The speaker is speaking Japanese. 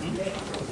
うん